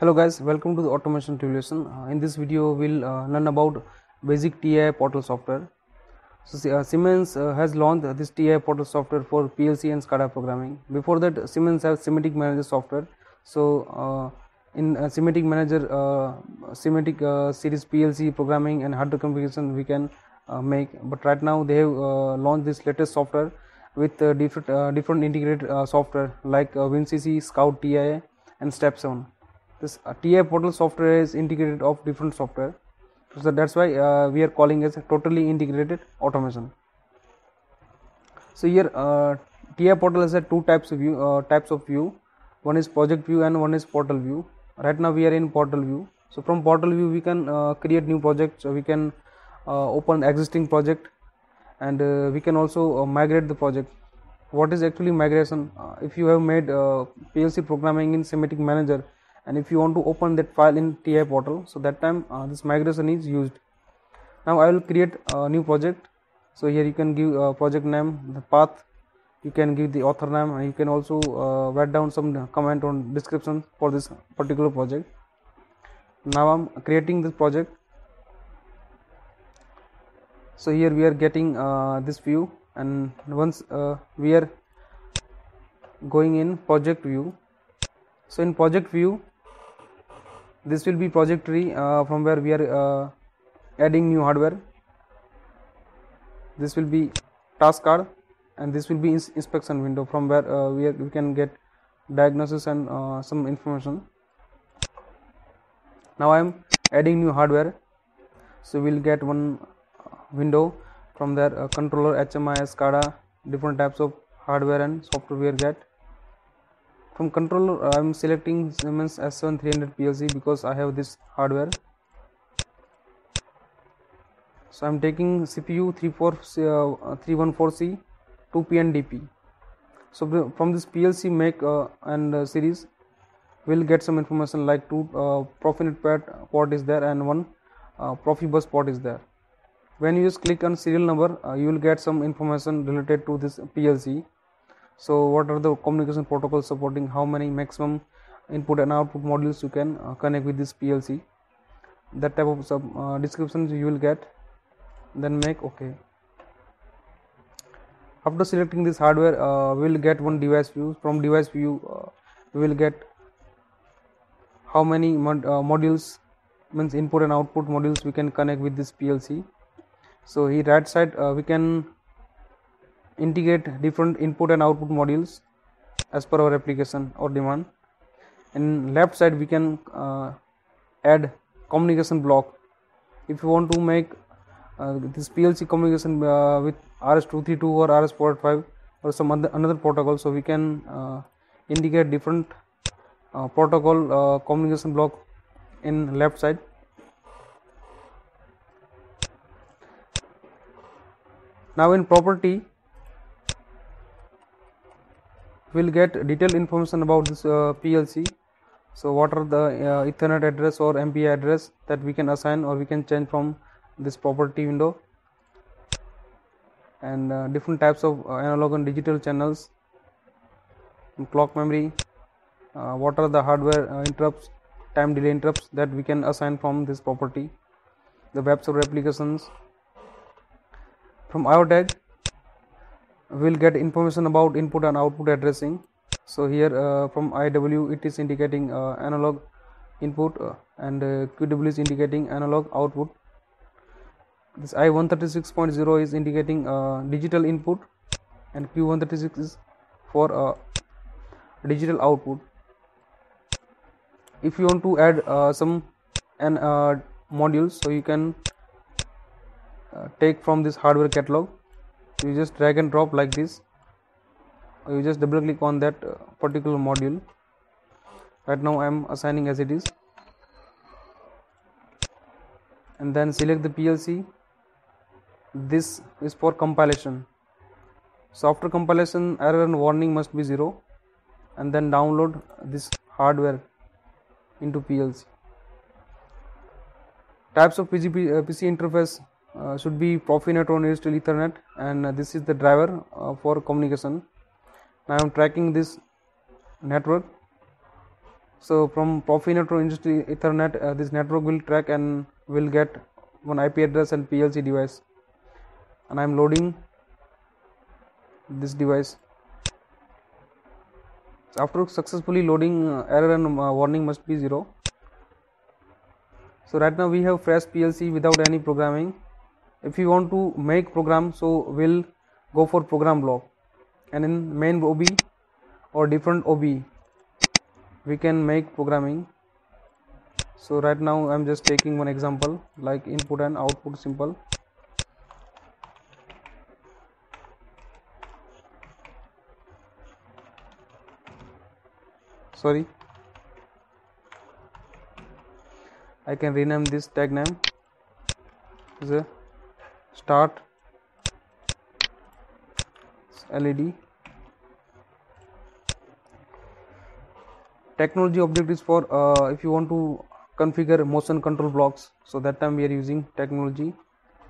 Hello guys, welcome to the automation tutorial. Uh, in this video, we'll uh, learn about basic TIA portal software. So uh, Siemens uh, has launched this TIA portal software for PLC and SCADA programming. Before that, Siemens has Simatic Manager software. So uh, in uh, Simatic Manager, uh, Simatic series PLC programming and hardware configuration we can make. But right now they have launched this latest software with different different integrated software like WinCC, Scout TI, and Step 7 this uh, TIA portal software is integrated of different software. So that's why uh, we are calling as totally integrated automation. So here uh, TIA portal has a two types of view uh, types of view. One is project view and one is portal view. Right now we are in portal view. So from portal view we can uh, create new projects. So we can uh, open existing project and uh, we can also migrate the project. What is actually migration? If you have made plc programming in simatic manager and if you want to open that file in tia portal so that time uh, this migration is used. Now i will create a new project. So here you can give uh, project name the path. You can give the author name and you can also uh, write down some comment on description for this particular project. Now i'm creating this project. So here we are getting uh, this view. And once uh, we are going in project view. So in project view this will be project tree uh, from where we are uh, adding new hardware. This will be task card and this will be ins- inspection window from where uh, we, are, we can get diagnosis and uh, some information. Now i am adding new hardware. So we'll get one window from there controller hmi scada different types of hardware and software get from controller uh, i'm selecting siemens s7300 plc because i have this hardware. So i'm taking cpu 34 uh, 314c 2pndp so from this plc make uh, and uh, series we'll get some information like two uh, profinet port, port is there and one uh, profibus port is there. When you just click on serial number uh, you will get some information related to this plc so what are the communication protocols supporting how many maximum input and output modules you can uh, connect with this plc that type of sub, uh, descriptions you will get. Then make okay. After selecting this hardware uh, we will get one device view. From device view uh, we will get how many mod- uh, modules means input and output modules we can connect with this plc so here right side uh, we can integrate different input and output modules as per our application or demand. In left side we can uh, add communication block. If you want to make uh, this plc communication uh, with rs232 or rs45 or some other another protocol so we can uh, indicate different uh, protocol uh, communication block in left side. Now in property we'll get detailed information about this uh, plc so what are the uh, ethernet address or mpi address that we can assign or we can change from this property window? And uh, different types of uh, analog and digital channels and clock memory uh, what are the hardware uh, interrupts time delay interrupts that we can assign from this property? The web server applications. From iotag we'll get information about input and output addressing. So here uh, from iw it is indicating uh, analog input uh, and uh, qw is indicating analog output. This i136.0 is indicating uh, digital input and q136 is for uh, digital output. If you want to add some an uh, modules so you can take from this hardware catalog you just drag and drop like this. You just double click on that uh, particular module. Right now i am assigning as it is. And then select the plc this is for compilation. So after compilation error and warning must be zero. And then download this hardware into plc types of PGP, uh, pc interface uh, should be profinet or nearest ethernet and uh, this is the driver uh, for communication. Now i am tracking this network. So from profinet industry ethernet uh, this network will track and will get one ip address and plc device. And i'm loading this device. So after successfully loading error and warning must be 0 so right now we have fresh plc without any programming if you want to make program so we'll go for program block. And in main ob or different ob we can make programming. So right now i'm just taking one example like input and output simple. Sorry. I can rename this tag name start LED technology object is for uh, if you want to configure motion control blocks. So that time we are using technology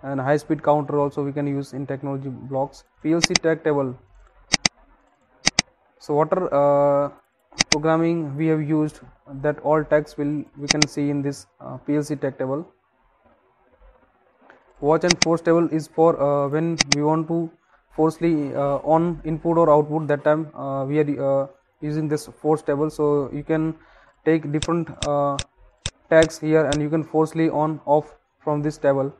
and high speed counter also we can use in technology blocks. PLC tag table. So what are uh, programming we have used that all tags will we can see in this uh, PLC tag table. Watch and force table is for uh, when we want to forcefully uh, on input or output that time uh, we are uh, using this force table. So you can take different uh, tags here and you can forcefully on off from this table.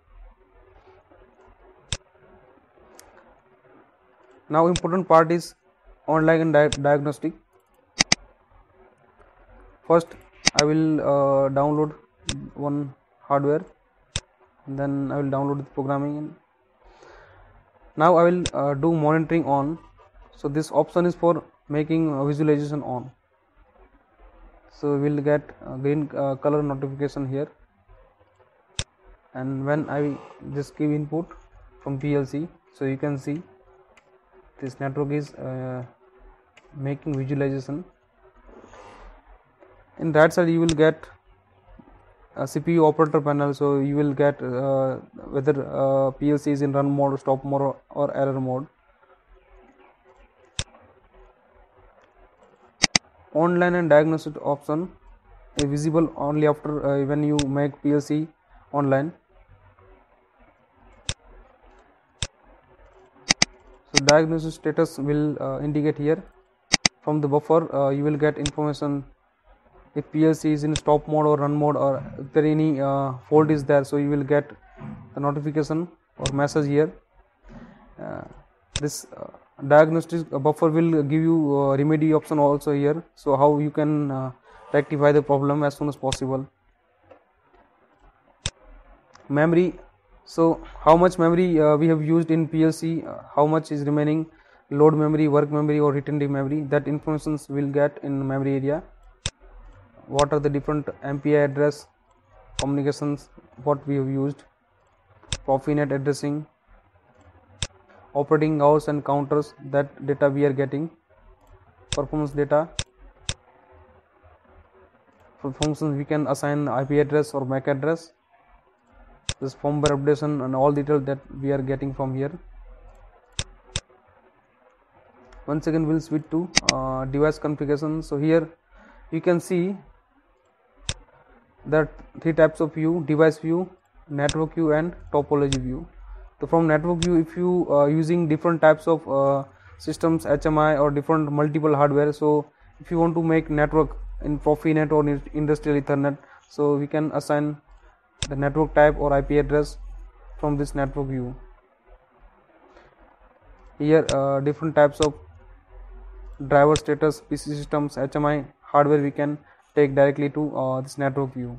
Now important part is online and di diagnostic. First I will download one hardware then I will download the programming now I will uh, do monitoring on. So this option is for making visualization on. So we will get green uh, color notification here. And when I just give input from PLC so you can see this network is uh, making visualization. In that side you will get CPU operator panel so you will get uh, whether uh, PLC is in run mode stop mode or error mode. Online and diagnostic option is visible only after uh, when you make PLC online. So diagnosis status will uh, indicate here. From the buffer uh, you will get information if PLC is in stop mode or run mode or if there any uh, fault is there so you will get the notification or message here. Uh, this uh, diagnostic buffer will give you uh, remedy option also here. So how you can uh, rectify the problem as soon as possible. Memory. So how much memory uh, we have used in PLC how much is remaining? Load memory work memory or retentive memory that informations will get in memory area what are the different MPI address communications what we have used Profinet addressing operating hours and counters that data we are getting performance data for functions we can assign IP address or MAC address this firmware updation and all details that we are getting from here. Once again we'll switch to uh, device configuration. So here you can see the three types of view device view network view and topology view. So from network view if you uh, using different types of uh, systems hmi or different multiple hardware so if you want to make network in profinet or industrial ethernet so we can assign the network type or ip address from this network view. Here uh, different types of driver status pc systems hmi hardware we can take directly to uh, this network view.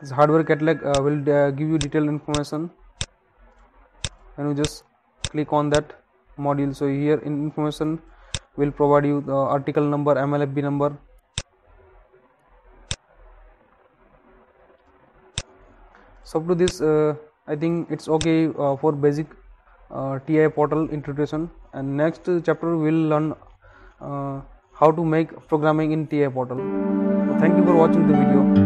This hardware catalog uh, will uh, give you detailed information and you just click on that module. So here in information will provide you the article number, MLFB number. So to this, uh, I think it's okay uh, for basic uh, TIA portal introduction and next chapter we will learn uh, how to make programming in TIA portal. Thank you for watching the video.